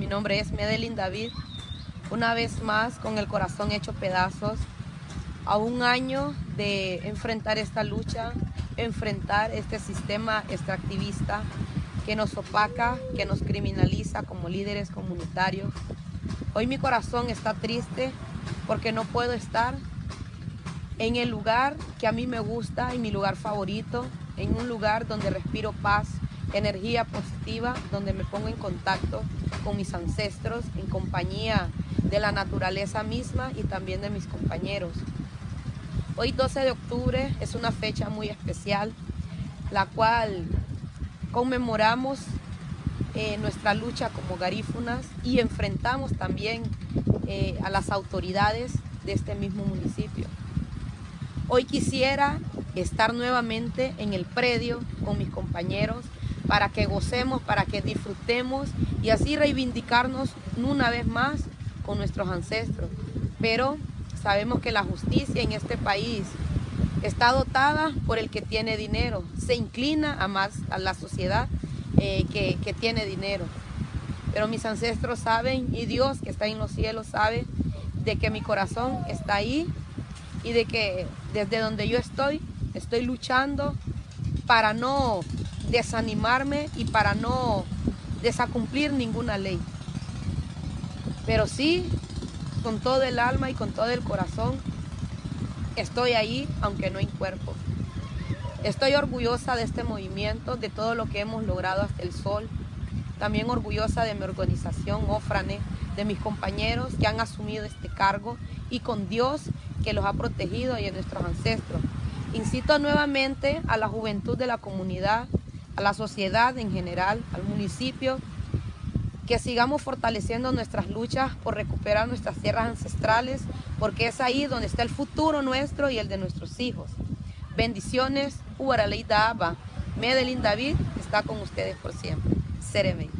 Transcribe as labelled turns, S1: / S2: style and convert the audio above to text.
S1: mi nombre es Medelin David, una vez más con el corazón hecho pedazos, a un año de enfrentar esta lucha, enfrentar este sistema extractivista que nos opaca, que nos criminaliza como líderes comunitarios. Hoy mi corazón está triste porque no puedo estar en el lugar que a mí me gusta, en mi lugar favorito, en un lugar donde respiro paz, energía positiva, donde me pongo en contacto con mis ancestros, en compañía de la naturaleza misma y también de mis compañeros. Hoy 12 de octubre es una fecha muy especial, la cual conmemoramos eh, nuestra lucha como garífunas y enfrentamos también eh, a las autoridades de este mismo municipio. Hoy quisiera estar nuevamente en el predio con mis compañeros para que gocemos, para que disfrutemos y así reivindicarnos una vez más con nuestros ancestros. Pero sabemos que la justicia en este país está dotada por el que tiene dinero, se inclina a más a la sociedad eh, que, que tiene dinero. Pero mis ancestros saben y Dios que está en los cielos sabe de que mi corazón está ahí y de que desde donde yo estoy, estoy luchando para no desanimarme y para no desacumplir ninguna ley. Pero sí, con todo el alma y con todo el corazón, estoy ahí, aunque no en cuerpo. Estoy orgullosa de este movimiento, de todo lo que hemos logrado hasta el sol. También orgullosa de mi organización, Ofrane, de mis compañeros que han asumido este cargo y con Dios que los ha protegido y a nuestros ancestros. Incito nuevamente a la juventud de la comunidad a la sociedad en general, al municipio, que sigamos fortaleciendo nuestras luchas por recuperar nuestras tierras ancestrales, porque es ahí donde está el futuro nuestro y el de nuestros hijos. Bendiciones, Uaraleida Abba. Medelín David está con ustedes por siempre. Sereme.